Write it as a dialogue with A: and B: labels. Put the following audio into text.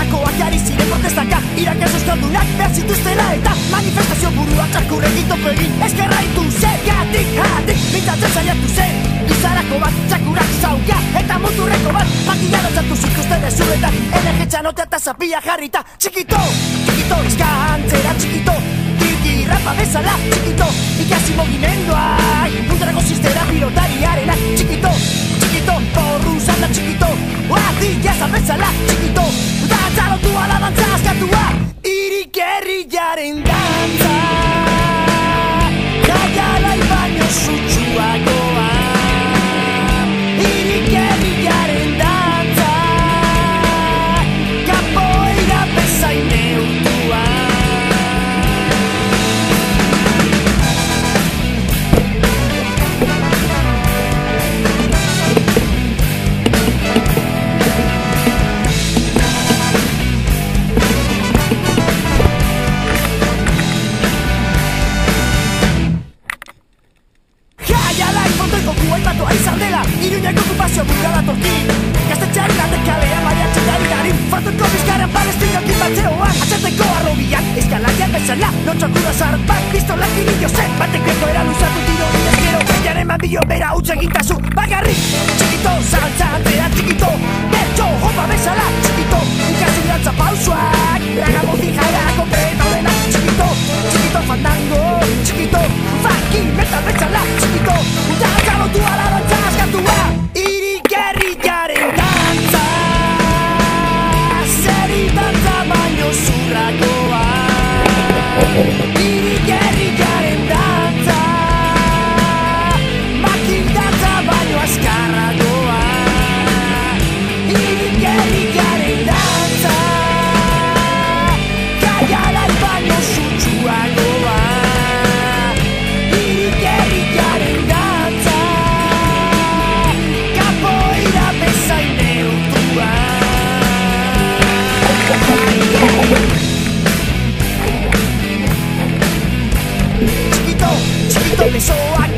A: Bertakoak ari ziren protestaka Irakas euskaldunak behar zituztela Eta manifestazio burua txakurrekin topo egin. Ezkerraitu zergatik hatik Mintzatzen zaiatu zen. Izarako bat txakurak zauka Eta muturreko bat Makila lotzatu zituzten ezuretan Energetxa notea eta zapia jarrita Txikito, txikito, izkantzera We got in dimes. Iruñeko okupazio burgala torki Gaztetxearen alde kalea mariatzen dari dari Fatuko bizkaran palestinokin batzeoan Atxateko arrobian eskalariak bezala Notxokura zarpak pistolak inillo zen Batekeko eran usatu tiro Eskero Jaren man bilo bera utz egintazu Bagarri Txikito zaltza antera so I